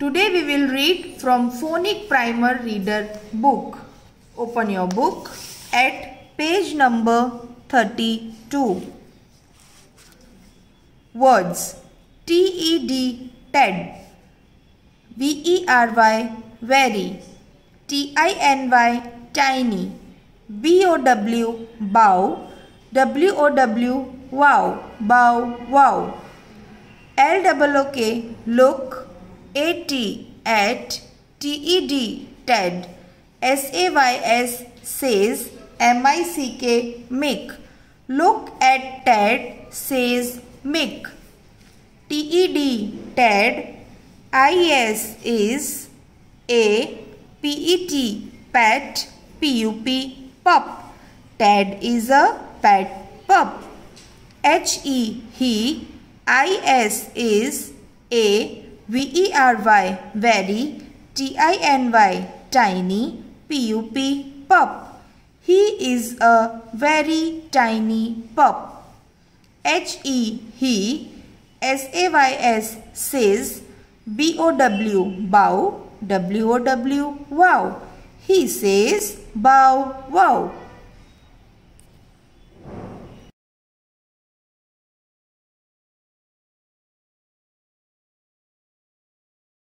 Today we will read from Phonic Primer Reader book. Open your book at page number 32. Words. T E D TED. E Y very. T I N Y tiny. B O W bow. W O W wow. Bow wow. L O O K look A T at T E D TED S A Y S says M I C K mick look at Ted says mick T E D TED I S is A P E T pet P U P pup Ted is a pet pup H E he. I S is A E very T I N Y tiny P U P pup. He is a very tiny pup. H E he S A Y S says B O W bow W O W wow. He says bow wow